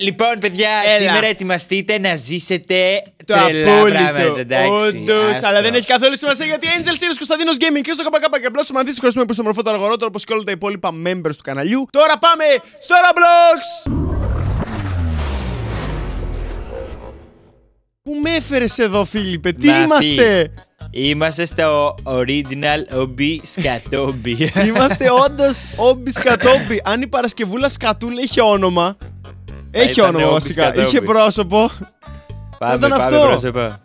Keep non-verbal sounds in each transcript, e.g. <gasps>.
Λοιπόν, παιδιά, Έλα. σήμερα ετοιμαστείτε να ζήσετε Το τρελά πράγματα, απόλυτο. εντάξει. Όντως, άστο. αλλά δεν έχει καθόλου σημασία γιατί Angel Series Κωνσταντίνος Gaming και στο ΚΚ και απλώ μαθήσει ευχαριστούμε που στο μορφό το αργορότερο όπως και όλα τα υπόλοιπα members του καναλιού. Τώρα πάμε στο Roblox! Πού με έφερες εδώ, Φίλιππε, τι Μαφή. είμαστε! Είμαστε στο original OB Σκατόμπι. Είμαστε όντως όμπι σκατόμπι. Αν η Παρασκευούλα σκατούλα είχε όνομα. Έχει ήταν όνομα όμπι βασικά. σκατόμπι. Είχε πρόσωπο. Πάμε, ήταν πάμε, αυτό. πρόσωπα.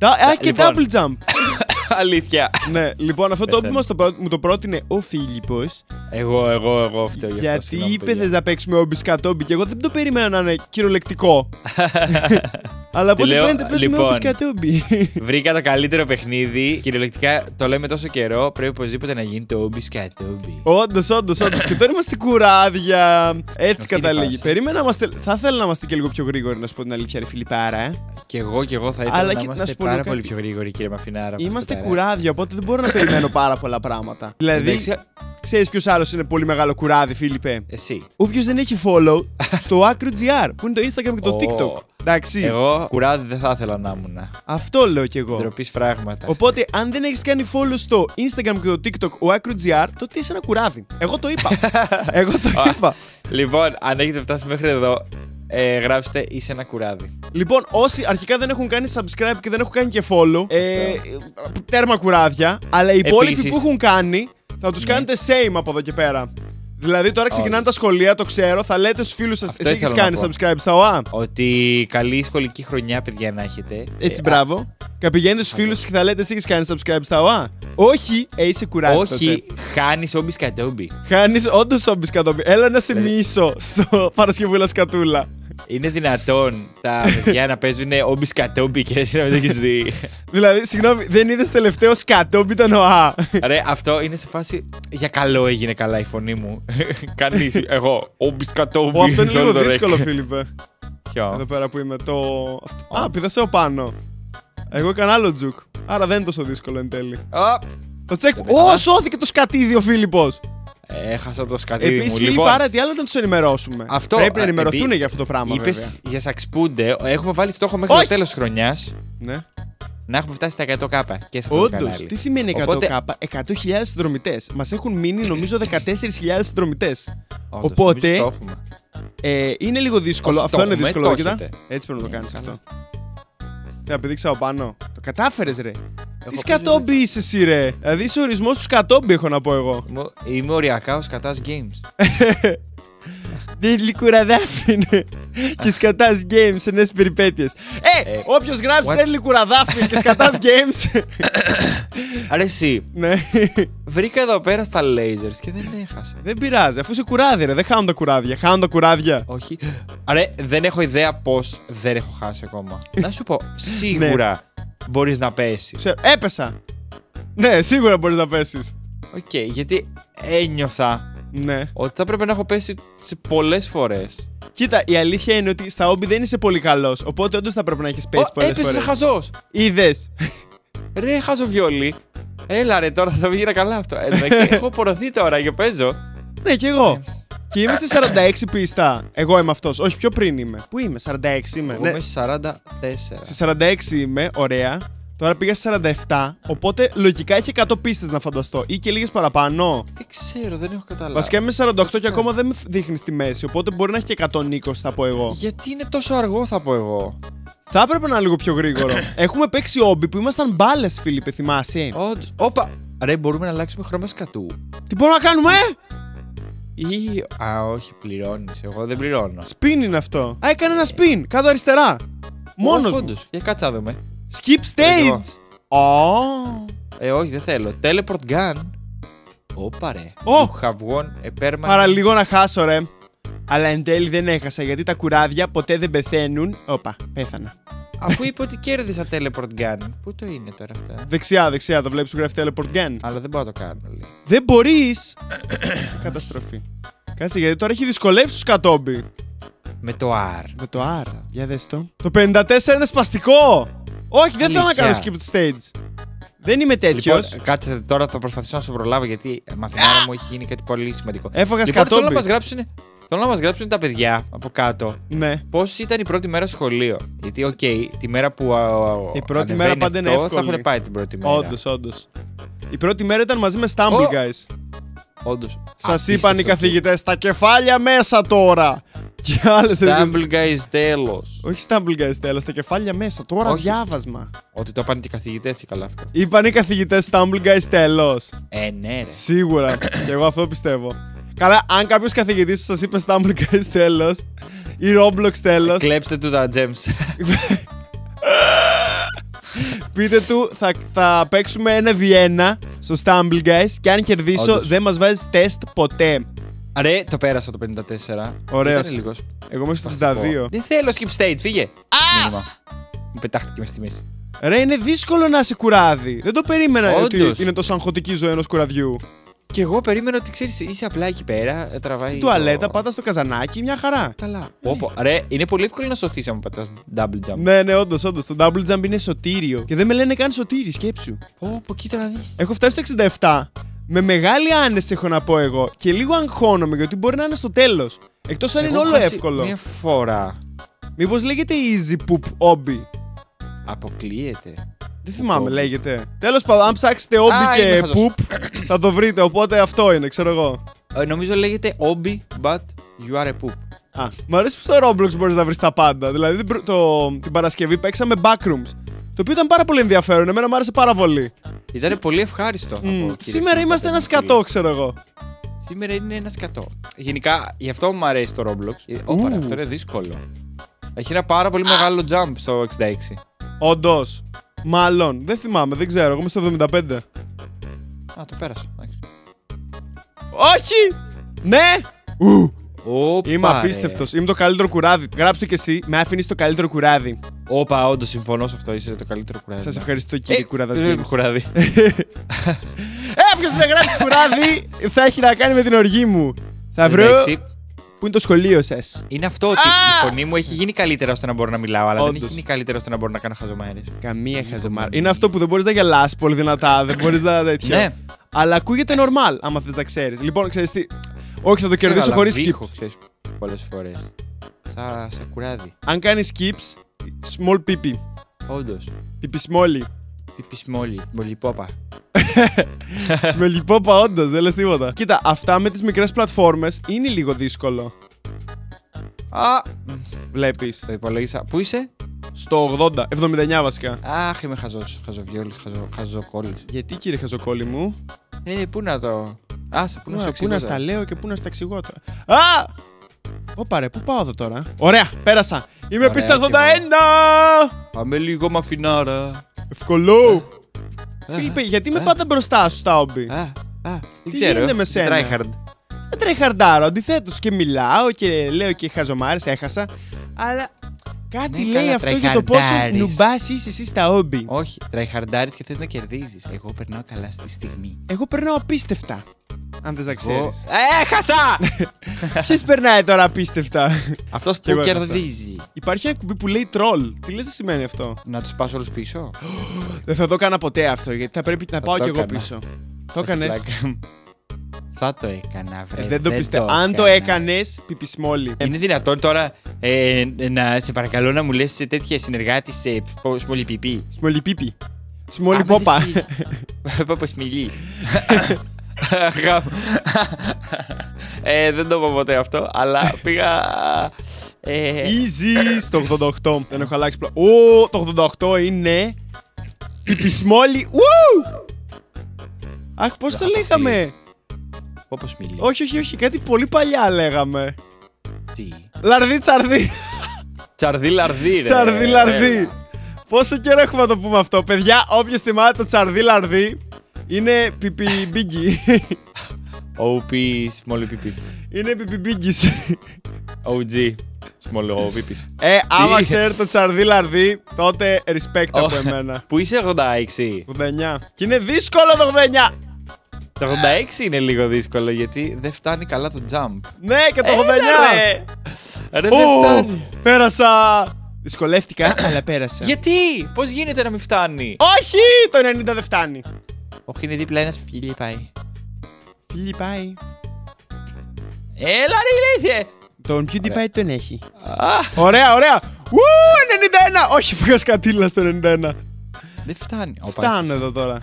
Da- Α, και Λοιπόν. double jump. <laughs> Αλήθεια. ναι, λοιπόν, αυτό το όμπι Πεθαίνω. μας το πρό- μου το πρότεινε ο Φίλιππος. Εγώ, εγώ, εγώ αυτό. γι' αυτό, Γιατί συγγνώμη, είπε παιδιά. θες να παίξουμε όμπι σκατόμπι και εγώ δεν το περίμενα να είναι κυριολεκτικό. <laughs> Αλλά από Τι ό,τι λέω, φαίνεται παίζουμε λοιπόν. όμπι σκατόμπι. <laughs> Βρήκα το καλύτερο παιχνίδι. Κυριολεκτικά το λέμε τόσο καιρό. Πρέπει οπωσδήποτε να γίνει το OB Σκατόμπι. Όντως, όντως, όντως. και τώρα είμαστε κουράδια. Έτσι Αυτή είναι η καταλήγει. φάση. Περίμενα να είμαστε. Θα ήθελα να είμαστε και λίγο πιο γρήγοροι, να σου πω την αλήθεια, ρε Φιλιππάρα. Ε. Και εγώ και εγώ θα ήθελα Αλλά να και- να είμαστε σου πω πάρα λίγο πολύ κάτι. πιο γρήγοροι, κύριε Μαφινάρα. όπως Είμαστε το ταρά. κουράδια, οπότε δεν μπορώ να <laughs> περιμένω πάρα πολλά πράγματα. Δηλαδή, Εντάξει, ξέρεις ποιος άλλος είναι πολύ μεγάλο κουράδι, Φίλιππε. Εσύ. Όποιος δεν έχει follow στο AcroGR, που είναι το Instagram και το Ω. TikTok. Εντάξει. Εγώ κουράδι δεν θα ήθελα να ήμουν. Αυτό λέω κι εγώ. Ντροπής πράγματα. Οπότε, αν δεν έχεις κάνει follow στο Instagram και το TikTok ο AcroGR, τότε είσαι ένα κουράδι. Εγώ το είπα. <laughs> εγώ το είπα. Λοιπόν, αν έχετε φτάσει μέχρι εδώ, ε, γράψτε είσαι ένα κουράδι. Λοιπόν, όσοι αρχικά δεν έχουν κάνει subscribe και δεν έχουν κάνει και follow, ε, τέρμα κουράδια. Αλλά οι υπόλοιποι Επίσης- που έχουν κάνει, θα τους Ναι. κάνετε same από εδώ και πέρα. Δηλαδή, τώρα ξεκινάνε Όλοι. τα σχολεία, το ξέρω, θα λέτε στους φίλους σας: Αυτό Εσύ έχεις ήθελα να κάνει πω. subscribe στα ΟΑ. Ότι καλή σχολική χρονιά, παιδιά, να έχετε. Έτσι, Ε, μπράβο. Και πηγαίνετε στους φίλους και θα λέτε: Εσύ έχεις κάνει subscribe στα ΟΑ. Όχι, ε, είσαι α, κουράδι. Όχι, χάνεις όμπι κατόμπι. Χάνεις όντως όμπι κατόπι. Έλα να Ε. σε μίσω στο Παρασκευούλα Σκατούλα. Είναι δυνατόν τα παιδιά να παίζουν όμπι κατόμπι και εσύ να μην το έχεις δει; δηλαδή, συγγνώμη, δεν είδες τελευταίο σκατόμπι τον ΟΑ; Ρε, αυτό είναι σε φάση. Για καλό έγινε καλά η φωνή μου. Κανείς. Εγώ, όμπι κατόμπι. Ω, αυτό είναι σε όλο λίγο το δύσκολο, rec. Φίλιππε. Εδώ Ποιο. πέρα που είμαι. Το. αυτό- Α, πήδα σε ο πάνω. Εγώ έκανα άλλο τζουκ. Άρα δεν είναι τόσο δύσκολο εν τέλει. Α, Το τσεκ. Δεν Ω, πεθανά. σώθηκε το σκατίδι ο Φίλιππος. Έχασα το σκατήρι Επίσης, μου. φίλοι, Λοιπόν, πάρα τι άλλο να τους ενημερώσουμε; Αυτό, Πρέπει να α, ενημερωθούν επί- για αυτό το πράγμα. Είπες βέβαια. για σαξπούντε. Έχουμε βάλει στόχο μέχρι Όχι. το τέλος της χρονιάς Ναι. να έχουμε φτάσει στα 100 κάπα και σε αυτό το Όντως, κανάλι. τι σημαίνει 100 Οπότε- κάπα, 100.000 συνδρομητές. Μας έχουν μείνει νομίζω 14.000 συνδρομητές. Όντως, Οπότε- νομίζω το έχουμε. Ε, είναι λίγο δύσκολο. Όχι, αυτό το είναι έχουμε, δύσκολο. το Κοίτα. έχετε. Έτσι πρέπει να το Ναι, κάνεις καλά. αυτό. Θα πηδήξα από πάνω. Το κατάφερες, ρε. Τι παίζει σκατόμπι είσαι εσύ, ρε. Δηλαδή είσαι ορισμός του σκατόμπι, έχω να πω εγώ. Είμαι- Είμαι οριακά ο κατάς games. <laughs> Δεν λικουραδάφι είναι. και σκατάς games σε νέες περιπέτειες. Ε, Ε, όποιος γράψει what? δεν λικουραδάφι και σκατάς games. Άρα εσύ, ναι. βρήκα εδώ πέρα στα lasers και δεν έχασα. δεν πειράζει, αφού είσαι κουράδι, ρε. Δεν χάνουν τα κουράδια. Χάνουν τα κουράδια. Όχι. Άρα δεν έχω ιδέα πώς δεν έχω χάσει ακόμα. να σου πω, σίγουρα μπορείς να πέσεις. Ξέρω, έπεσα. Ναι, σίγουρα μπορείς να πέσεις. Οκ, γιατί ένιωθα Ναι. ότι θα πρέπει να έχω πέσει σε πολλές φορές. Κοίτα, η αλήθεια είναι ότι στα obby δεν είσαι πολύ καλός. Οπότε όντως θα πρέπει να έχεις πέσει πολλές Έπεσε φορές. χαζός. Είδες. Ρε, χάζω βιολί. Έλα ρε, τώρα θα βγει καλά αυτό. Ε, εντάξει, <laughs> έχω πορωθεί τώρα και παίζω. ναι, κι εγώ. Και είμαι σε 46 πίστα. Εγώ είμαι αυτός. Όχι, πιο πριν είμαι. Πού είμαι, 46 είμαι. Εγώ Ναι, είμαι σε 44. σε 46 είμαι, ωραία. Τώρα πήγα σε 47. Οπότε λογικά έχει 100 πίστες να φανταστώ. Ή και λίγες παραπάνω. Δεν ξέρω, δεν έχω καταλάβει. Βασικά είμαι σε 48 και ακόμα δεν με δείχνεις τη μέση. Οπότε μπορεί να έχει και 120, θα πω εγώ. Γιατί είναι τόσο αργό, θα πω εγώ. Θα έπρεπε να είναι λίγο πιο γρήγορο. <coughs> Έχουμε παίξει όμπι που ήμασταν μπάλες, Φίλιππε, θυμάσαι; Όντως. Όπα! Ρε, μπορούμε να αλλάξουμε χρώμα σκατού. Τι μπορούμε να κάνουμε, ε! Ή. Α, όχι, πληρώνεις. Εγώ δεν πληρώνω. Spin είναι αυτό. Α, έκανε ένα spin κάτω αριστερά. Μόνος. Όχι, όντως. Για κάτσε να δούμε. Skip stage. Ω. Ε, όχι, δεν θέλω. Teleport gun. Όπα ρε. Ω. You have won a permanent. Παραλίγο να χάσω, ρε. Αλλά εν τέλει δεν έχασα γιατί τα κουράδια ποτέ δεν πεθαίνουν. Όπα, πέθανα. Αφού είπε ότι κέρδισα teleport gun. Πού το είναι τώρα αυτά; Δεξιά, δεξιά, το βλέπεις που γράφει teleport gun. Αλλά δεν μπορώ να το κάνω. Λέει. Δεν μπορείς. <coughs> Καταστροφή. Κάτσε γιατί τώρα έχει δυσκολέψει τους κατόμπι. Με το R. Με το R. Για δες το. Το 54 είναι σπαστικό. Όχι, δεν θέλω να Αλήθεια. κάνω skip stage. Δεν είμαι τέτοιος. Λοιπόν, κάτσε τώρα θα προσπαθήσω να σε προλάβω γιατί ε, μαθημάρα μου έχει γίνει κάτι πολύ σημαντικό. Έφαγα Λοιπόν, θέλω να σκατόμπι. μας γράψουν, θέλω να μας γράψουν τα παιδιά από κάτω Ναι. πώς ήταν η πρώτη μέρα σχολείο. Γιατί, οκ, τη μέρα που. α, α, Η πρώτη ανεβαίνει μέρα πάντα είναι αυτό, εύκολη. Θα έχουν πάει την πρώτη μέρα. Όντως, όντως. Η πρώτη μέρα ήταν μαζί με Stumble Ω. Guys. Όντως. Σας Απίστευτο είπαν οι αυτό. καθηγητές, τα κεφάλια μέσα τώρα. Και άλλες τέτοιες. Stumble Guys, τέλος. Όχι Stumble Guys τέλος, τα κεφάλια μέσα. Τώρα Όχι. διάβασμα. Ότι το είπαν και οι καθηγητές και καλά αυτό. Είπαν οι καθηγητές Stumble Guys τέλος. Ε, ναι, ρε. Σίγουρα. και εγώ αυτό πιστεύω. Καλά, αν κάποιος καθηγητής σας είπε Stumble Guys τέλος ή Roblox τέλος, Κλέψτε του τα gems. πείτε του θα, θα παίξουμε ένα Βιέννα στο Stumble Guys και αν κερδίσω Όντως. δεν μας βάζεις τεστ ποτέ. Ρε, το πέρασα το 54. Ωραίος. Ήταν λίγος. Εγώ μέχρι στο Μαστικό. 62. Δεν θέλω skip stage, φύγε. Μήνυμα. Μου πετάχτηκε μες στη μέση. Ρε, είναι δύσκολο να είσαι κουράδι. Δεν το περίμενα ότι Όντως. είναι τόσο αγχωτική ζωή ενός κουραδιού. Και εγώ περίμενα ότι ξέρεις, είσαι απλά εκεί πέρα. ε, Τραβάει. Στην το- τουαλέτα, πάτα στο καζανάκι, μια χαρά. Καλά. Όπο, ρε, είναι πολύ εύκολο να σωθείς αν πατάς double jump. Ναι, ναι, όντως, όντως. Το double jump είναι σωτήριο. Και δεν με λένε καν σωτήρι, σκέψου. Πω, πω, κοίτα να δεις. Έχω φτάσει στο 67. Με μεγάλη άνεση έχω να πω εγώ. Και λίγο αγχώνομαι γιατί μπορεί να είναι στο τέλος. Εκτός αν είναι όλο εύκολο. Μια φορά. Μήπως λέγεται easy poop obby. Αποκλείεται. Δεν θυμάμαι, Obby. λέγεται. Τέλος πάντων, αν ψάξετε obby Α, είμαι και χαζός. poop, θα το βρείτε. Οπότε αυτό είναι, ξέρω εγώ. Ε, νομίζω λέγεται Obi, but you are a poop. Α, μου αρέσει που στο Roblox μπορείς να βρεις τα πάντα. Δηλαδή την, προ- το, την Παρασκευή παίξαμε backrooms. Το οποίο ήταν πάρα πολύ ενδιαφέρον. Εμένα μου άρεσε πάρα πολύ. Ήταν πολύ ευχάριστο. να Μμ, πω, κύριε σήμερα Φίλιππ, είμαστε ένα ήταν πολύ. σκατό, ξέρω εγώ. Σήμερα είναι ένα σκατό. Γενικά, γι' αυτό μου αρέσει το Roblox. Ε, Όπα, ρε, Ου. αυτό είναι δύσκολο. Έχει ένα πάρα πολύ μεγάλο jump στο 66. Όντως. Μάλλον. Δεν θυμάμαι, δεν ξέρω. Εγώ είμαι στο 75. Α, το πέρασα. εντάξει. Όχι! Ναι! Ου, Όπα, είμαι ρε. απίστευτος. Είμαι το καλύτερο κουράδι. Γράψτε κι εσύ, με άφηνες το καλύτερο κουράδι. Όπα, όντως συμφωνώ σε αυτό. Είσαι το καλύτερο κουράδι. Σας ευχαριστώ κύριε Ε, κουράδας ε, κουράδι. <laughs> Όποιος με γράψει κουράδι θα έχει να κάνει με την οργή μου. Θα βρω. Εντάξει, Πού είναι το σχολείο σας. είναι αυτό ότι η φωνή μου έχει γίνει καλύτερα ώστε να μπορώ να μιλάω, αλλά δεν Όντως. έχει γίνει καλύτερα ώστε να μπορώ να κάνω χαζομάρες. Καμία χαζομάρα. Είναι αυτό που δεν μπορείς να γελάσει πολύ δυνατά, δεν μπορείς να <laughs> τέτοιο. Ναι. Αλλά ακούγεται normal, άμα θες να ξέρεις. Λοιπόν, ξέρεις τι. Όχι, θα το κερδίσω χωρίς skip. ξέρεις, πολλές φορές. Σαν, σαν κουράδι. Αν κάνεις skips, small pipi. Όντως. Pipi small. Πιπι σμόλι, μολυπόπα. <laughs> Σμελιπόπα, όντως, δεν λες τίποτα. Κοίτα, αυτά με τις μικρές πλατφόρμες είναι λίγο δύσκολο. Α, Βλέπεις. το υπολόγισα. Πού είσαι; Στο 80, 79 βασικά. Αχ, είμαι χαζός, χαζοβιόλης, χαζο, χαζοκόλλης. Γιατί κύριε Χαζοκόλλη μου, Ε, πού να το... Άσε, πού να σου πού εξηγώ να τώρα. στα λέω και πού να στα εξηγώ τώρα. Α! Ωπα ρε, πού πάω εδώ τώρα. Ωραία, πέρασα. Είμαι Ωραία, πίστα και 81! Πάμε λίγο μαφινάρα. Ευκολό. Α, Φίλιππε, γιατί είμαι α. πάντα μπροστά σου στα όμπι. Α, α, δεν Τι ξέρω. γίνεται με σένα; Tryhard. Δεν τρεχαρντάρω. Αντιθέτως και μιλάω και λέω και χαζομάρε, έχασα. Αλλά κάτι Ναι, λέει καλά, αυτό για το πόσο τρεχαρντάρεις. νουμπάς είσαι εσύ στα όμπι. Όχι, tryhardάρεις και θες να κερδίζεις. Εγώ περνάω καλά στη στιγμή. Εγώ περνάω απίστευτα. Αν δεν τα Εγώ... ξέρεις. Ε, Έχασα! <laughs> Ποιος περνάει τώρα απίστευτα; Αυτός Κι που εγώ έχασα. κερδίζει. Υπάρχει ένα κουμπί που λέει troll. Τι λες τι σημαίνει αυτό; Να τους πας όλους πίσω; <gasps> Δεν θα το έκανα ποτέ αυτό γιατί θα πρέπει να πάω το κι εγώ έκανα. πίσω. Το έκανες; Πλάκα. Θα το έκανα, βρε. Δεν το πιστεύω. Αν το έκανες, πιπισμόλι. Είναι δυνατόν τώρα ε, να σε παρακαλώ να μου λες σε τέτοια συνεργάτη σε σπολιπιπί. Σμολιπίπι. Σμόλι πόπα. <laughs> Πόπος μιλεί. <laughs> ε, δεν το είπα ποτέ αυτό, αλλά πήγα. Ε, Easy στο 88. Δεν έχω αλλάξει πλά. Ω, το 88 είναι. Πιπισμόλι. Ου! Αχ, πώς το λέγαμε; Όπως μιλείς. Όχι, όχι, όχι. Κάτι πολύ παλιά λέγαμε. Τι; Λαρδί τσαρδί. Τσαρδί λαρδί, ρε. Τσαρδί λαρδί. Έλα. Πόσο καιρό έχουμε να το πούμε αυτό. Παιδιά, όποιος θυμάται το τσαρδί λαρδί είναι πιπιμπίγκι. OP <laughs> small pipi. είναι πιπιμπίγκι. OG small o pipi. ε, άμα Τι; ξέρετε το τσαρδί λαρδί, τότε respect από Ω. εμένα. Που είσαι 86. 89. Και είναι δύσκολο το 89. Το 86 είναι λίγο δύσκολο γιατί δεν φτάνει καλά το jump. Ναι, και το 89. Έλα, ρε. Ρε, δεν Ω, φτάνει. πέρασα. Δυσκολεύτηκα, αλλά πέρασα. Γιατί! Πώς γίνεται να μην φτάνει! Όχι! Το 90 δεν φτάνει. Όχι, είναι δίπλα ένας φίλοι πάει. Φίλοι πάει. Έλα ρε ηλίθιε! Τον PewDiePie τον έχει. Α, Ωραία, ωραία. Ου, 91! Όχι, φύγα σκατήλα στο 91. δεν φτάνει. Όπα, Φτάνω έφτασε. εδώ τώρα.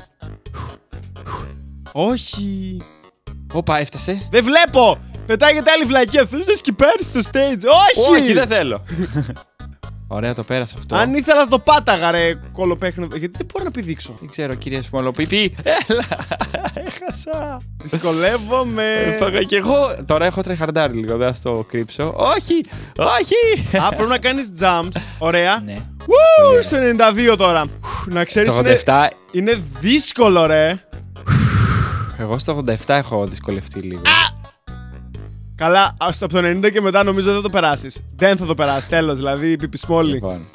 Όχι. Όπα, έφτασε. Δεν βλέπω! Πετάγεται άλλη βλακία. Θες να σκυπάρεις στο stage. Όχι! Όχι, δεν θέλω. <laughs> Ωραία, το πέρασα αυτό. Αν ήθελα θα το πάταγα ρε κολοπέχνο. Γιατί δεν μπορώ να πηδήξω. Δεν ξέρω, κύριε Σμολοπίπη. Έλα! <laughs> Έχασα. Δυσκολεύομαι. Έφαγα κι εγώ. Τώρα έχω τρεχαρντάρει λίγο, δεν θα το κρύψω. Όχι! Όχι! Α, πρέπει να κάνεις jumps. Ωραία. Ναι. Ου, στο 92 τώρα. Ουφ, Να ξέρεις Το είναι, 87. είναι δύσκολο ρε. Εγώ στο 87 έχω δυσκολευτεί λίγο. Καλά, α, στο από το 90 και μετά νομίζω δεν θα το περάσεις. Δεν θα το περάσεις. Τέλος, δηλαδή πιπι σμόλι. Λοιπόν,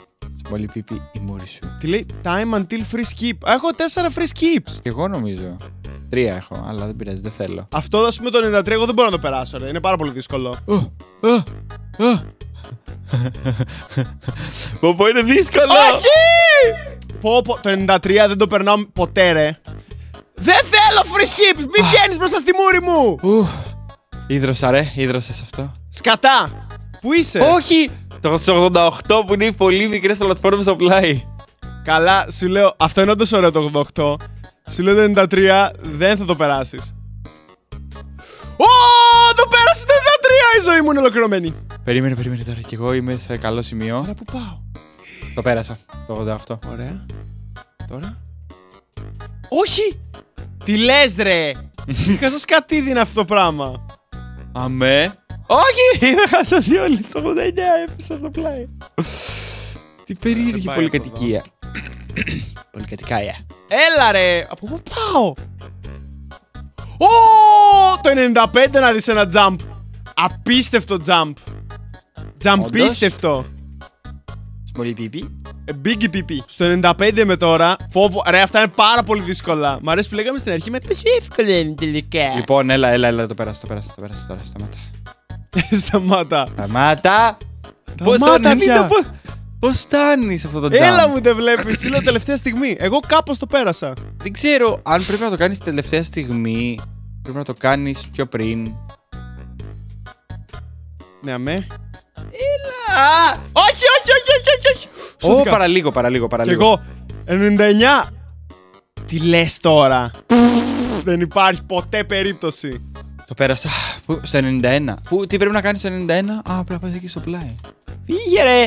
Σμολή πίπη η μούρη σου. Τι λέει time until free skip. Α, Έχω 4 free skips. Και εγώ νομίζω. Τρία έχω, αλλά δεν πειράζει, δεν θέλω. Αυτό ας πούμε το 93 εγώ δεν μπορώ να το περάσω ρε. Είναι πάρα πολύ δύσκολο. Πω πω είναι δύσκολο! Όχι! Πω, πω, το 93 δεν το περνάω ποτέ ρε. Δεν θέλω free skips! Μην βγαίνεις μπροστά στη μούρη μου! Ου, Ίδρωσα ρε, ίδρωσες αυτό. Σκατά! Πού είσαι; Όχι! Το 88 που είναι οι πολύ μικρές πλατφόρμες στο πλάι. Καλά, σου λέω, αυτό είναι όντως ωραίο το 88. Σου λέω το 93 δεν θα το περάσεις. Ω, το πέρασε το 93! Η ζωή μου είναι ολοκληρωμένη. Περίμενε, περίμενε τώρα. Κι εγώ είμαι σε καλό σημείο. Τώρα που πάω. Το πέρασα. Το 88. Ωραία. Τώρα. Όχι! Τι λες ρε! <laughs> Είχα σας κατήδι είναι αυτό το πράγμα. Αμέ. Όχι! Δεν χάσαμε όλοι στο 89. Έπεσα στο πλάι. Τι περίεργη πάει πολυκατοικία. <clears throat> Πολυκατοικία. Έλα ρε! Από πού πάω; Ω, το 95 να δεις ένα jump. Απίστευτο jump. Τζαμπίστευτο. Σμολή πίπη. Ε, Biggie πιπί. Στο 95 με τώρα. Φόβο. Ρε, αυτά είναι πάρα πολύ δύσκολα. Μ' αρέσει που λέγαμε στην αρχή με πες εύκολα είναι τελικά. Λοιπόν, έλα, έλα, έλα, το πέρασα, το πέρασα, το πέρασα τώρα. <laughs> Σταμάτα. Σταμάτα. Σταμάτα! Πώς Σταμάτα το πια. πώς- Πώς φτάνεις σε αυτό το jump. Έλα μου δεν βλέπεις. Είναι τελευταία στιγμή. Εγώ κάπως το πέρασα. Δεν ξέρω αν πρέπει να το κάνεις τελευταία στιγμή. Πρέπει να το κάνεις πιο πριν. Ναι, αμέ. Α! Όχι, όχι, όχι, όχι, όχι, όχι. Ω, Σώθηκα. παραλίγο, παραλίγο, Κι παραλίγο. εγώ. 99. Τι λες τώρα; Δεν υπάρχει ποτέ περίπτωση. Το πέρασα. Πού, στο 91. Πού, τι πρέπει να κάνεις στο 91. Α, απλά πας εκεί στο πλάι. Φύγε ρε!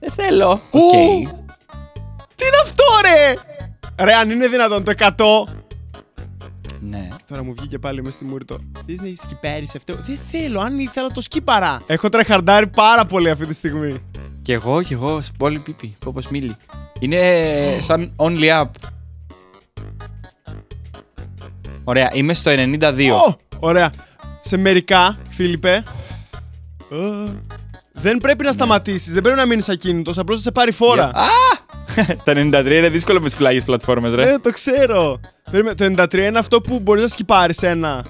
Δεν θέλω. Οκ. Ου. Τι είναι αυτό ρε; Ρε, αν είναι δυνατόν το 100. Ναι. Τώρα μου βγήκε πάλι μέσα στη μούρη το. Θες να σκυπάρεις αυτό; Δεν θέλω, αν ήθελα το σκύπαρα. Έχω τρεχαρντάρει πάρα πολύ αυτή τη στιγμή. Κι εγώ, κι εγώ, πολύ πίπη. Όπως μίλη. Είναι σαν only up. Ωραία, είμαι στο 92. Ω, ωραία. Σε μερικά, Φίλιππε. ε, δεν πρέπει να σταματήσεις, δεν πρέπει να μείνεις ακίνητος. Απλώς θα σε πάρει φόρα. Α! Τα 93 είναι δύσκολο με τις πλάγιε πλατφόρμε, ρε. Ε, το ξέρω. Περίμενε, Το 93 είναι αυτό που μπορείς να σκυπάρεις ένα.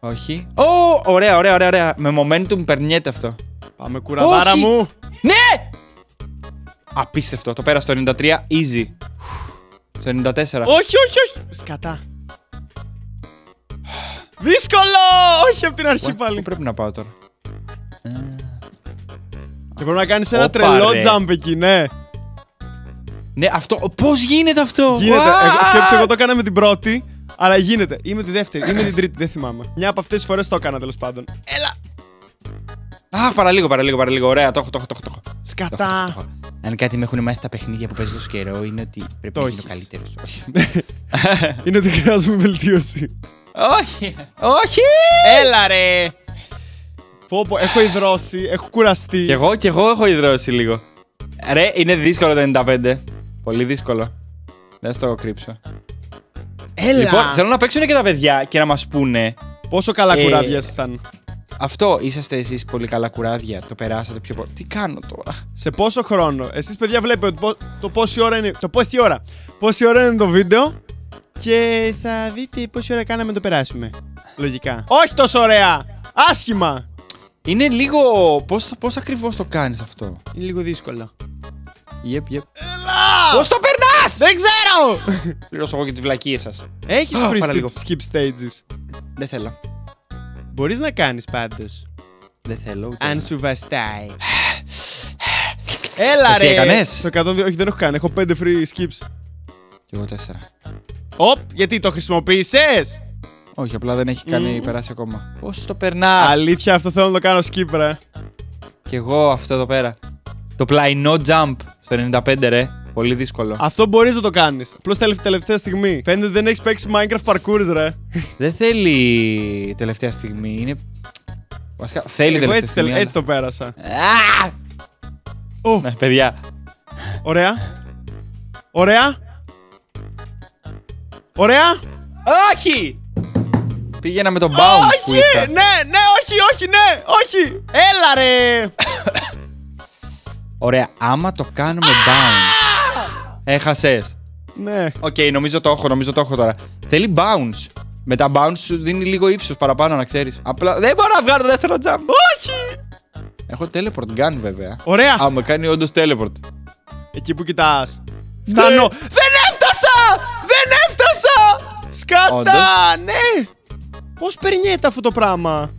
Όχι. Ω, ωραία, ωραία, ωραία, ωραία. Με momentum περνιέται αυτό. Πάμε, κουραδάρα Όχι. μου. Ναι! Απίστευτο. Το πέρα στο 93 easy. Στο 94. Όχι, όχι, όχι. Σκατά. Δύσκολο! Όχι από την αρχή What? πάλι. Πού πρέπει να πάω τώρα; Και πρέπει να κάνεις ένα Όπα, τρελό ρε. jump εκεί, ναι. Ναι, αυτό. Πώς γίνεται αυτό; Γίνεται. What? Εγώ, σκέψου, εγώ το έκανα με την πρώτη, αλλά γίνεται. Ή με τη δεύτερη, ή με την τρίτη, δεν θυμάμαι. Μια από αυτές τις φορές το έκανα τέλος πάντων. Έλα! Α, παραλίγο, παραλίγο, παραλίγο. Ωραία, το έχω, το έχω, το έχω. Το έχω. Το έχω, το Σκατά! έχω. Αν κάτι με έχουν μάθει τα παιχνίδια που παίζω τόσο καιρό είναι ότι πρέπει Το να γίνω έχεις. καλύτερος. Όχι. <laughs> Είναι ότι χρειάζομαι βελτίωση. όχι. Όχι. Έλα ρε! Πω, πω, έχω υδρώσει, έχω κουραστεί. Κι εγώ, κι εγώ έχω υδρώσει λίγο. Ρε, είναι δύσκολο το 95. Πολύ δύσκολο. Δεν θα το κρύψω. Έλα! Λοιπόν, θέλω να παίξουν και τα παιδιά και να μας πούνε. Πόσο καλά Ε, κουράδια ήταν. Αυτό, είσαστε εσείς πολύ καλά κουράδια. Το περάσατε πιο πολύ. Τι κάνω τώρα; Σε πόσο χρόνο; Εσείς παιδιά βλέπετε το, το πόση ώρα είναι. Το πόση ώρα. Πόση ώρα είναι το βίντεο. Και θα δείτε πόση ώρα κάναμε να το περάσουμε. Λογικά. Όχι τόσο ωραία! Άσχημα! Είναι λίγο. Πώ πώς ακριβώς το κάνεις αυτό; Είναι λίγο δύσκολο. Yep, yep. Έλα! Πώς το περνάς! Δεν ξέρω! Πληρώσω εγώ και τι βλακίε σας. Έχεις Α, free πάρα skip, λίγο. skip stages. Δεν θέλω. Μπορείς να κάνεις πάντως. Δεν θέλω. ούτε Αν ένα. σου βαστάει. Έλα Εσύ ρε! έκανες; Το 102, όχι δεν έχω κάνει, έχω 5 free skips. Κι εγώ τέσσερα. Οπ, γιατί το χρησιμοποίησες! Όχι, απλά δεν έχει κάνει περάσει ακόμα. Πώς το περνάς! Αλήθεια, αυτό θέλω να το κάνω skip, ρε. Κι εγώ αυτό εδώ πέρα. Το πλαϊνό jump στο 95, ρε. Πολύ δύσκολο. Αυτό μπορείς να το κάνεις. Απλώς τελευ- τελευταία στιγμή. Φαίνεται ότι δεν έχεις παίξει Minecraft parkours, ρε. Δεν θέλει τελευταία στιγμή. Είναι. Βασικά θέλει Εγώ τελευταία έτσι, τελ- στιγμή. έτσι το πέρασα. Α! Ω, Ναι, παιδιά. ωραία. Ωραία. Ωραία. Όχι! Πήγαινα με τον bounce που όχι! ήρθα. Ναι, ναι, όχι, όχι, ναι, όχι. Έλα, ρε. Ωραία, άμα το κάνω με bounce. Έχασες. ναι. Οκ, νομίζω το έχω, νομίζω το έχω τώρα. Θέλει bounce. Με τα bounce σου δίνει λίγο ύψος παραπάνω, να ξέρεις. Απλά δεν μπορώ να βγάλω το δεύτερο jump. Όχι. Έχω teleport gun, βέβαια. Ωραία. Α, με κάνει όντως teleport. Εκεί που κοιτάς. Φτάνω. Δεν έφτασα! Δεν έφτασα! Σκάτα! Όντως. Ναι! Πώς περνιέται αυτό το πράγμα;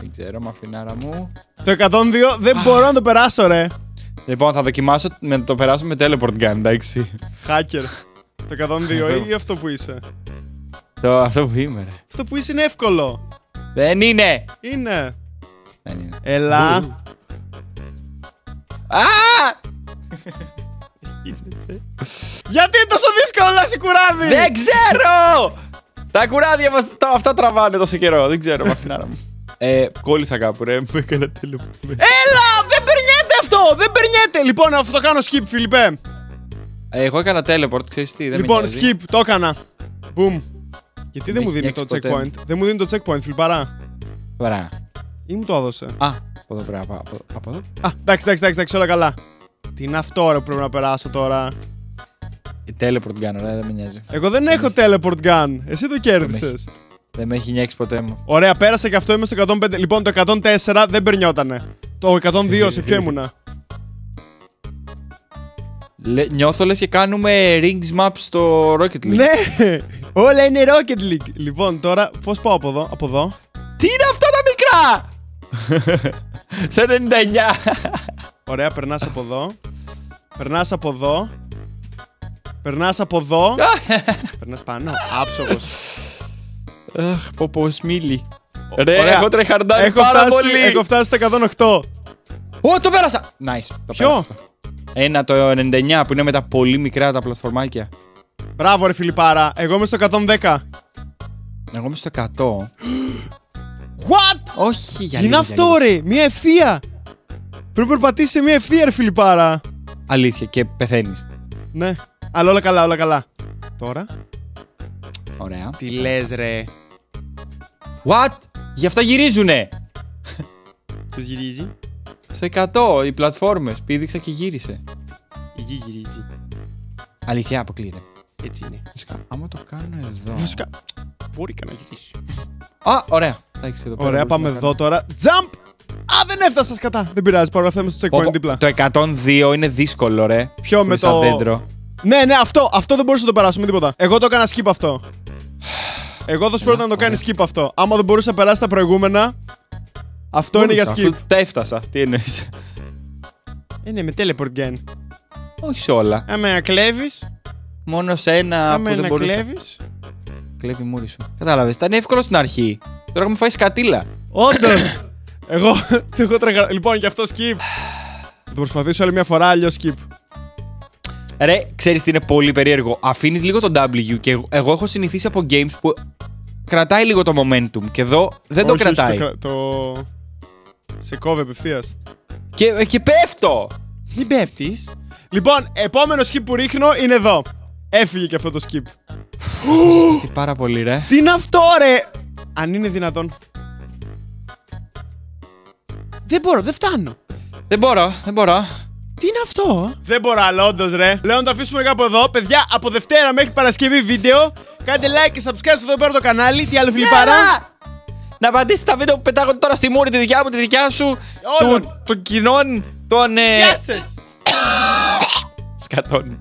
Δεν ξέρω, μαφινάρα μου. Το 102 δεν μπορώ να το περάσω, ρε. Λοιπόν, θα δοκιμάσω να το περάσω με teleport gun, εντάξει. Hacker. Το 102 ή αυτό που είσαι; Το, αυτό που είμαι, ρε. Αυτό που είσαι είναι εύκολο. Δεν είναι! Είναι. Δεν είναι. Έλα. Α! Γιατί είναι τόσο δύσκολο να είσαι κουράδι! Δεν ξέρω! Τα κουράδια μας τα, αυτά τραβάνε τόσο καιρό. Δεν ξέρω, μαφινάρα μου. Ε, κόλλησα κάπου, ρε. Μου έκανα teleport. Έλα! Δεν περνιέται αυτό! Δεν περνιέται! Λοιπόν, αυτό το κάνω skip, Φιλιππέ. Ε, εγώ έκανα teleport, ξέρεις τι. Δεν Λοιπόν, με νοιάζει. skip, το έκανα. Boom. Γιατί δεν Με μου έχει δίνει το νιάξει ποτέ. checkpoint; Δεν μου δίνει το checkpoint, Φιλιππαρά. Ωραία. Ή μου το έδωσε. Α, από εδώ πρέπει. Από, από εδώ. Α, εντάξει, εντάξει, εντάξει, εντάξει, όλα καλά. Τι είναι αυτό, ρε, που πρέπει να περάσω τώρα; Η teleport gun, ωραία, δεν με νοιάζει. Εγώ δεν έχω teleport gun. Εσύ το κέρδισες. Δεν με έχει νιάξει ποτέ μου. Ωραία, πέρασε και αυτό, είμαι στο 105. Λοιπόν, το 104 δεν περνιότανε. Το 102 σε ποιο <laughs> ήμουνα. Λε, νιώθω λες και κάνουμε rings map στο Rocket League. Ναι! Όλα είναι Rocket League. Λοιπόν, τώρα πώς πάω από εδώ, από εδώ; Τι είναι αυτά τα μικρά! <laughs> Σε 99. Ωραία, περνάς από εδώ. Περνάς από εδώ. Περνάς από εδώ. <laughs> Περνάς πάνω. Άψογος. Αχ, πω πω, σμίλι. Ρε, Ωραία. έχω τρεχαρντάρει Έχω πάρα φτάσει, πολύ. έχω φτάσει στο 108. Ω, το πέρασα! Nice. Το Ποιο; πέρασα αυτό. Ένα το 99 που είναι με τα πολύ μικρά τα πλατφορμάκια. Μπράβο, ρε Φιλιπάρα. Εγώ είμαι στο 110. Εγώ είμαι στο 100. What? Όχι, για Τι είναι λίγο, αυτό, για λίγο. ρε; Μια ευθεία. Πρέπει να περπατήσεις σε μια ευθεία, ρε Φιλιπάρα. Αλήθεια, και πεθαίνεις. Ναι. Αλλά όλα καλά, όλα καλά. Τώρα. Ωραία. Τι λες, ρε; What? Γι' αυτά γυρίζουνε. Ποιος γυρίζει; Σε 100 οι πλατφόρμες. Πήδηξα και γύρισε. Η γη γυρίζει. Αλήθεια, αποκλείεται. Έτσι είναι. Φυσικά, άμα το κάνω εδώ. Βασικά. Μπορεί και να γυρίσει. Α, ωραία. Εντάξει, εδώ πέρα Ωραία, μπορείς πάμε να εδώ τώρα. Jump! Α, δεν έφτασα σκατά. Δεν πειράζει, παρόλα αυτά είμαι στο κάνεις. checkpoint Πω, πω, δίπλα. Το 102 είναι δύσκολο, ρε. Ποιο με Που είναι σαν το. δέντρο. Ναι, ναι, αυτό. Αυτό δεν μπορούσα να το περάσω με τίποτα. Εγώ το έκανα skip αυτό. Εγώ θα σου πρότεινα να το κάνει skip αυτό. Άμα δεν μπορούσα να περάσεις τα προηγούμενα. Αυτό είναι για Μπορούσα, skip. αυτό Τα έφτασα. Τι εννοείς; Ε, ναι, με teleport gun. Όχι σε όλα. Άμα να κλέβεις. Μόνο σε ένα που Άμα δεν να μπορούσα. κλέβεις. Κλέβει μούρι σου. Κατάλαβες. Ήταν εύκολο στην αρχή. Τώρα έχουμε φάει σκατήλα. Όντως. <coughs> Εγώ <laughs> το έχω τρεχα... Λοιπόν, γι' αυτό skip. Θα το προσπαθήσω άλλη μια φορά, αλλιώς skip. Ρε, ξέρεις τι είναι πολύ περίεργο. Αφήνεις λίγο το W και εγώ- εγώ έχω συνηθίσει από games που κρατάει λίγο το momentum. Και εδώ δεν το Όχι, όχι, κρατάει. κρα- το... Σε κόβει απευθείας. Και, και πέφτω! Μην πέφτεις. Λοιπόν, επόμενο skip που ρίχνω είναι εδώ. Έφυγε και αυτό το skip. Έχω ζεσταθεί πάρα πολύ, ρε. Τι είναι αυτό, ρε! Αν είναι δυνατόν. Δεν μπορώ, δεν φτάνω. Δεν μπορώ, δεν μπορώ. Τι είναι αυτό; Δεν μπορώ άλλο, όντως, ρε. Λέω να το αφήσουμε κάπου εδώ. Παιδιά, από Δευτέρα μέχρι Παρασκευή βίντεο. Κάντε like και subscribe στο εδώ πέρα το κανάλι. Τι άλλο, Φιλιπάρα. Έλα! να απαντήσεις τα βίντεο που πετάγονται τώρα στη μούρη τη δικιά μου, τη δικιά σου, Όλων. του, των κοινών, των ε, Γεια σας! σκατών.